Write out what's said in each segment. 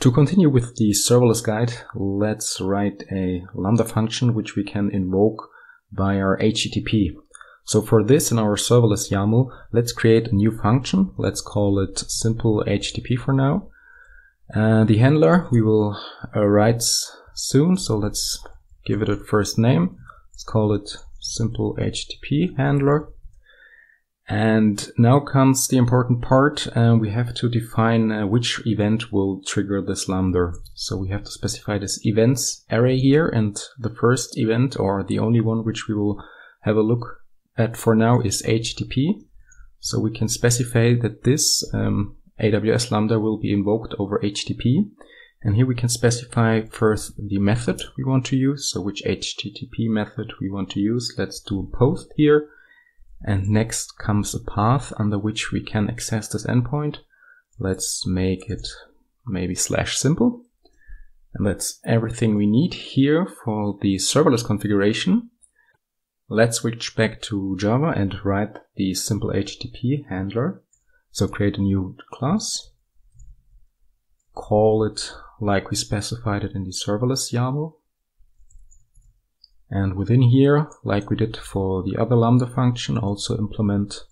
To continue with the serverless guide, let's write a Lambda function which we can invoke by our HTTP. So for this in our serverless YAML, let's create a new function. Let's call it simple HTTP for now. Uh, the handler we will uh, write soon, so let's give it a first name. Let's call it simple HTTP handler. And now comes the important part. Uh, we have to define uh, which event will trigger this lambda. So we have to specify this events array here. And the first event or the only one which we will have a look at for now is HTTP. So we can specify that this um, AWS Lambda will be invoked over HTTP. And here we can specify first the method we want to use. So which HTTP method we want to use. Let's do post here. And next comes a path under which we can access this endpoint. Let's make it maybe slash simple. And that's everything we need here for the serverless configuration. Let's switch back to Java and write the simple HTTP handler. So create a new class, call it like we specified it in the serverless YAML, and within here, like we did for the other Lambda function, also implement,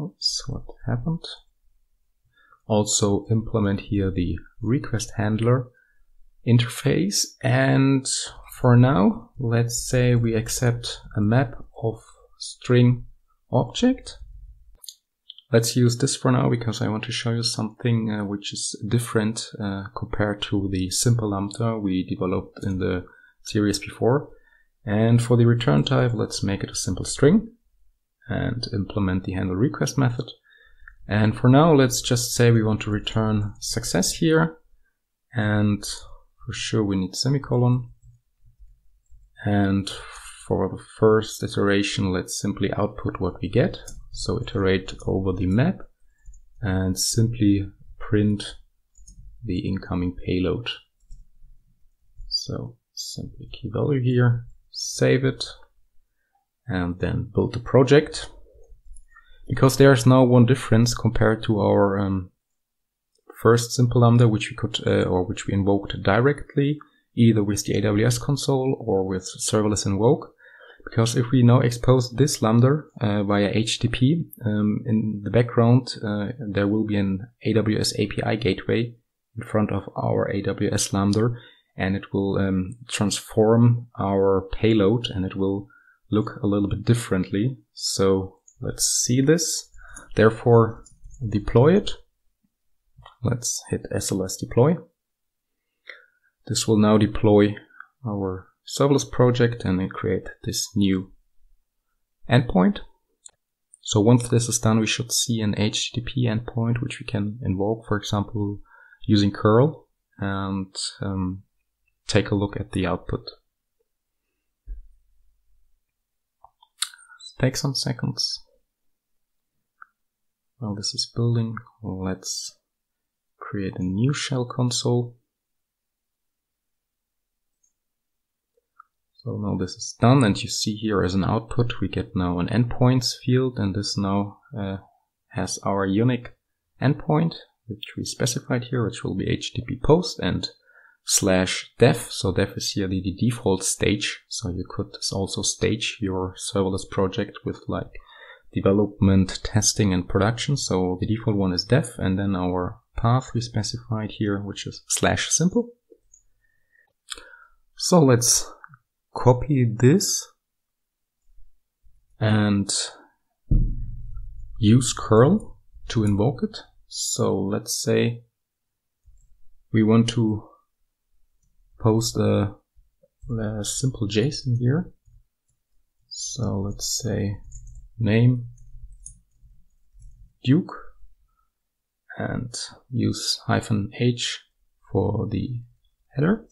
oops, what happened? Also implement here the request handler interface. And for now, let's say we accept a map of string object. Let's use this for now because I want to show you something uh, which is different uh, compared to the simple lambda we developed in the series before. And for the return type, let's make it a simple string and implement the handle request method. And for now, let's just say we want to return success here. And for sure, we need semicolon. And for the first iteration, let's simply output what we get. So iterate over the map and simply print the incoming payload. So simply key value here, save it, and then build the project. Because there's now one difference compared to our um, first simple lambda, which we could uh, or which we invoked directly, either with the AWS console or with serverless invoke. Because if we now expose this lambda uh, via HTTP, um, in the background uh, there will be an AWS API gateway in front of our AWS lambda, and it will um, transform our payload and it will look a little bit differently. So let's see this. Therefore, deploy it. Let's hit SLS deploy. This will now deploy our serverless project and create this new endpoint. So once this is done, we should see an HTTP endpoint, which we can invoke, for example, using curl. And um, take a look at the output. Take some seconds. While this is building, let's create a new shell console. So now this is done and you see here as an output we get now an endpoints field and this now uh, has our unique endpoint which we specified here which will be HTTP post and slash dev. So dev is here the, the default stage. So you could also stage your serverless project with like development, testing and production. So the default one is dev and then our path we specified here, which is slash simple. So let's copy this and use curl to invoke it. So let's say we want to post a, simple JSON here. So let's say name Duke and use hyphen H for the header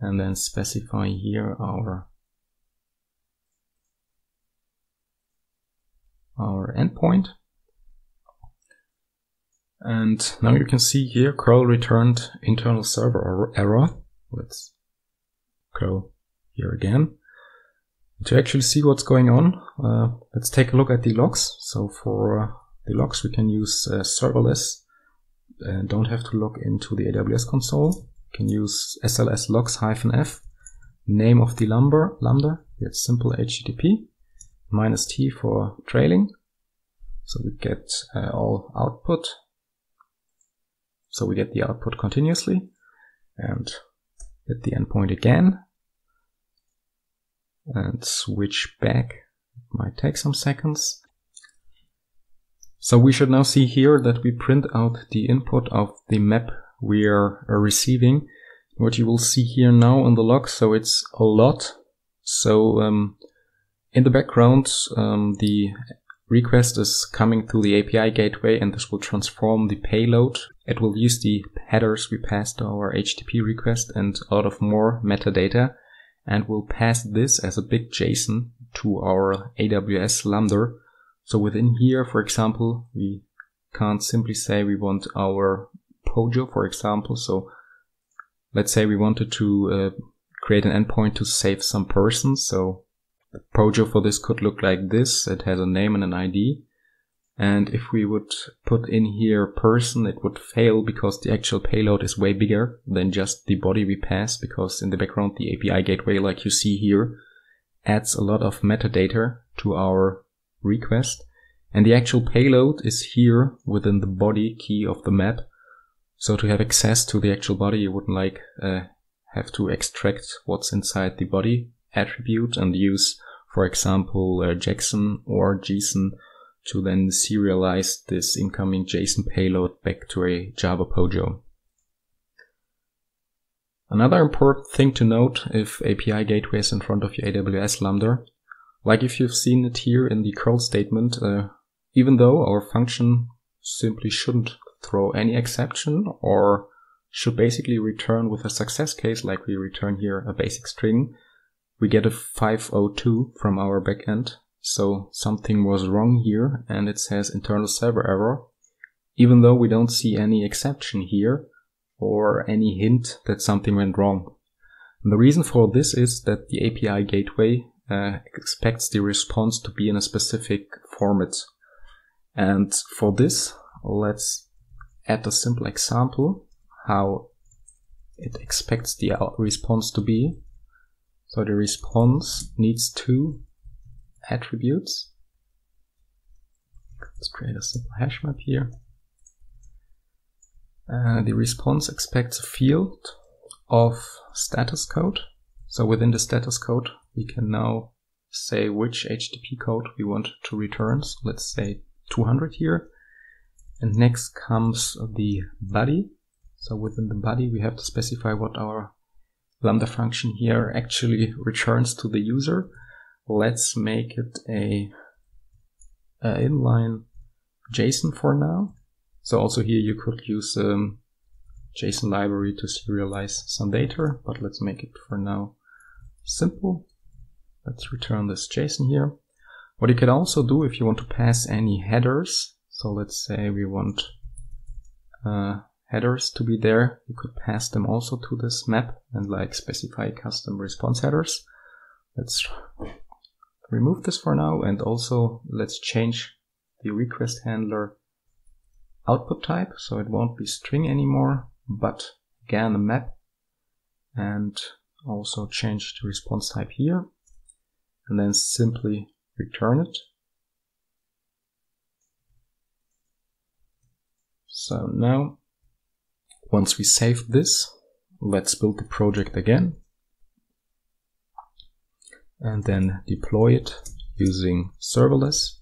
and then specify here our our endpoint and now you can see here curl returned internal server error. Let's curl here again. To actually see what's going on, uh, let's take a look at the logs. So for uh, the logs we can use uh, serverless uh, don't have to log into the AWS console. You can use SLS logs-f, name of the lambda, lambda, it's simple HTTP, minus T for trailing. So we get uh, all output. So we get the output continuously and hit the endpoint again and switch back. It might take some seconds. So we should now see here that we print out the input of the map we are receiving. What you will see here now on the log, so it's a lot. So um, in the background, um, the request is coming through the API gateway and this will transform the payload. It will use the headers we passed to our HTTP request and a lot of more metadata and will pass this as a big JSON to our AWS Lambda so within here, for example, we can't simply say we want our Pojo, for example. So let's say we wanted to uh, create an endpoint to save some persons. So the Pojo for this could look like this. It has a name and an ID. And if we would put in here person, it would fail because the actual payload is way bigger than just the body we pass because in the background, the API gateway, like you see here, adds a lot of metadata to our request. And the actual payload is here within the body key of the map. So to have access to the actual body, you wouldn't like uh, have to extract what's inside the body attribute and use, for example, uh, Jackson or Gson to then serialize this incoming JSON payload back to a Java Pojo. Another important thing to note if API gateway is in front of your AWS Lambda like if you've seen it here in the curl statement, uh, even though our function simply shouldn't throw any exception or should basically return with a success case like we return here a basic string, we get a 502 from our backend. So something was wrong here and it says internal server error, even though we don't see any exception here or any hint that something went wrong. And the reason for this is that the API gateway uh, expects the response to be in a specific format. And for this, let's add a simple example how it expects the response to be. So the response needs two attributes. Let's create a simple hash map here. Uh, the response expects a field of status code. So within the status code, we can now say which HTTP code we want to return. So let's say 200 here. And next comes the body. So within the body, we have to specify what our Lambda function here actually returns to the user. Let's make it a, a inline JSON for now. So also here you could use a um, JSON library to serialize some data, but let's make it for now simple. Let's return this JSON here. What you can also do if you want to pass any headers, so let's say we want uh, headers to be there, you could pass them also to this map and like specify custom response headers. Let's remove this for now and also let's change the request handler output type so it won't be string anymore but again a map and also change the response type here and then simply return it. So now, once we save this, let's build the project again and then deploy it using serverless.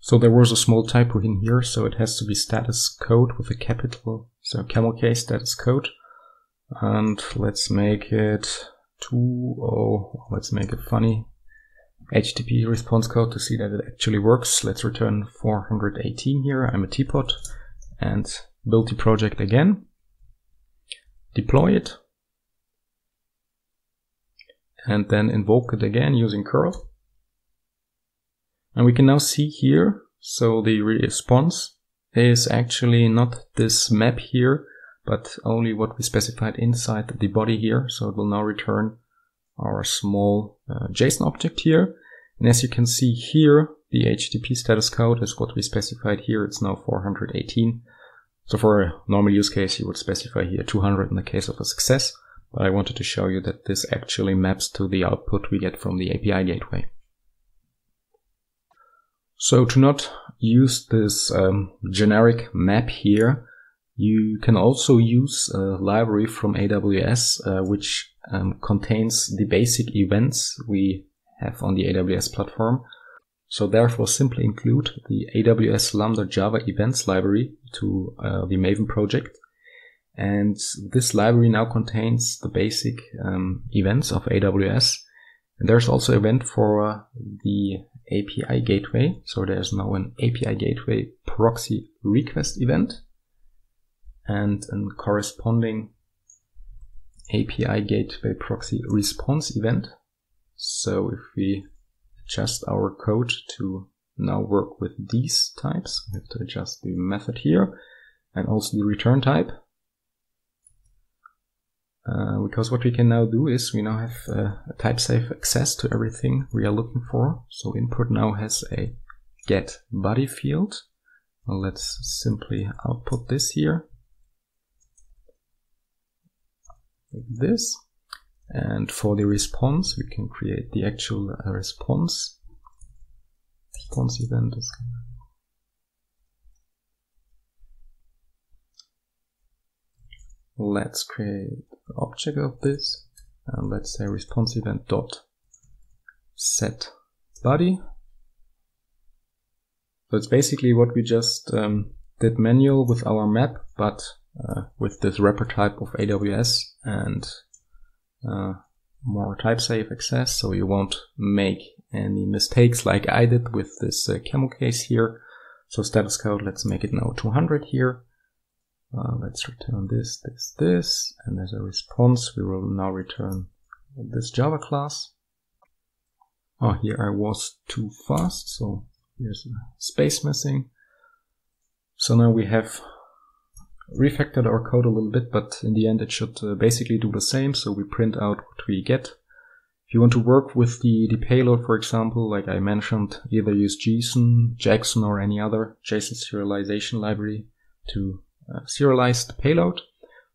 So there was a small typo in here, so it has to be status code with a capital, so camel case status code. And let's make it two oh let's make it funny HTTP response code to see that it actually works. Let's return 418 here. I'm a teapot and build the project again. Deploy it. And then invoke it again using curl. And we can now see here, so the response is actually not this map here, but only what we specified inside the body here. So it will now return our small uh, JSON object here. And as you can see here, The HTTP status code is what we specified here. It's now 418. So for a normal use case, you would specify here 200 in the case of a success. But I wanted to show you that this actually maps to the output we get from the API gateway. So to not use this um, generic map here, you can also use a library from AWS, uh, which um, contains the basic events we have on the AWS platform. So therefore simply include the AWS Lambda Java events library to uh, the Maven project. And this library now contains the basic um, events of AWS. And there's also event for uh, the API gateway. So there's now an API gateway proxy request event and a corresponding API gateway proxy response event. So if we adjust our code to now work with these types, we have to adjust the method here and also the return type. Uh, because what we can now do is we now have uh, a type safe access to everything we are looking for. So input now has a get body field. Well, let's simply output this here. Like this. And for the response, we can create the actual uh, response. Response event is Let's create an object of this and let's say response event dot set body. So it's basically what we just um, did manual with our map, but uh, with this wrapper type of AWS and uh, more type safe access. So you won't make any mistakes like I did with this uh, camel case here. So status code, let's make it now 200 here. Uh, let's return this, this, this, and as a response, we will now return this Java class. Oh, here I was too fast, so here's a space missing. So now we have refactored our code a little bit, but in the end it should uh, basically do the same. So we print out what we get. If you want to work with the, the payload, for example, like I mentioned, either use Gson, Jackson, or any other JSON serialization library to uh, the payload.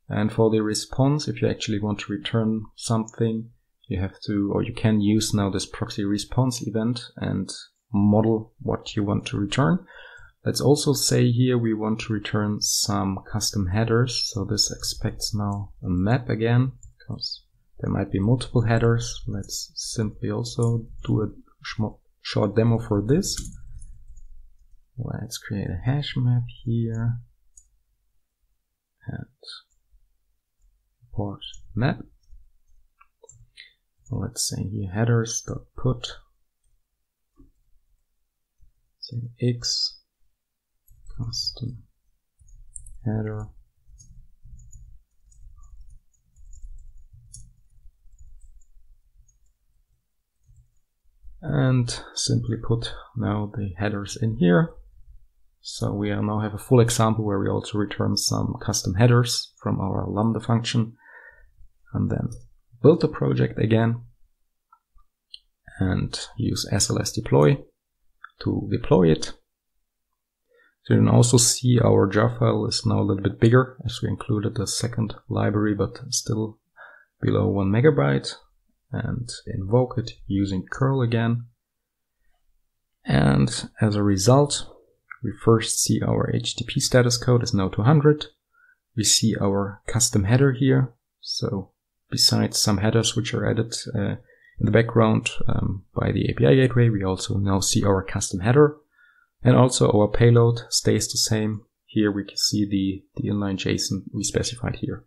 And for the response, if you actually want to return something, you have to, or you can use now this proxy response event and model what you want to return. Let's also say here we want to return some custom headers. So this expects now a map again, because there might be multiple headers. Let's simply also do a short demo for this. Let's create a hash map here and import map. Let's say here headers dot put say x custom header and simply put now the headers in here. So we now have a full example where we also return some custom headers from our Lambda function and then build the project again and use SLS deploy to deploy it. So you can also see our jar file is now a little bit bigger as we included a second library, but still below one megabyte and invoke it using curl again. And as a result, we first see our HTTP status code is now 200. We see our custom header here. So besides some headers which are added uh, in the background um, by the API gateway, we also now see our custom header. And also our payload stays the same. Here we can see the, the inline JSON we specified here.